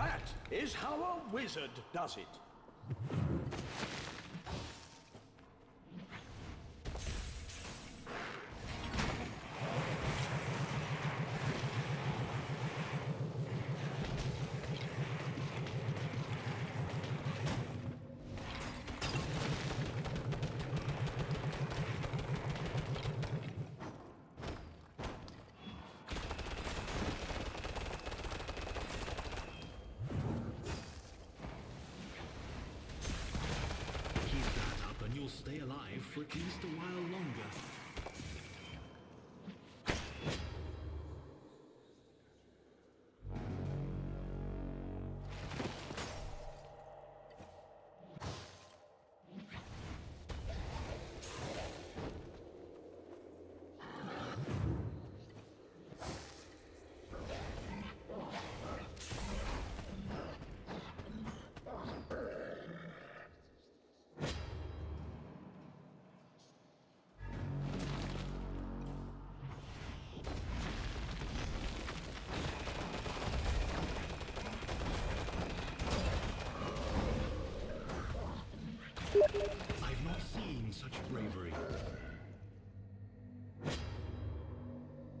That is how a wizard does it. Alive for at least a while longer.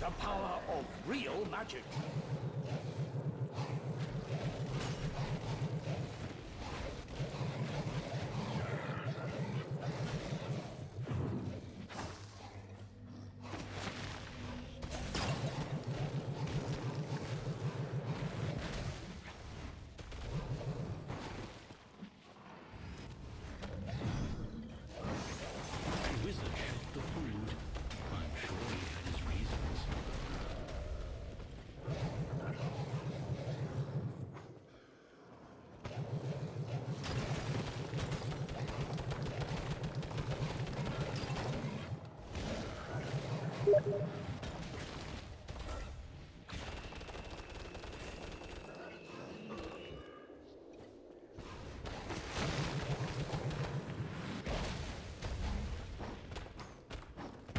the power of real magic.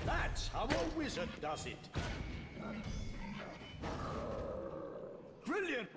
That's how a wizard does it. Brilliant!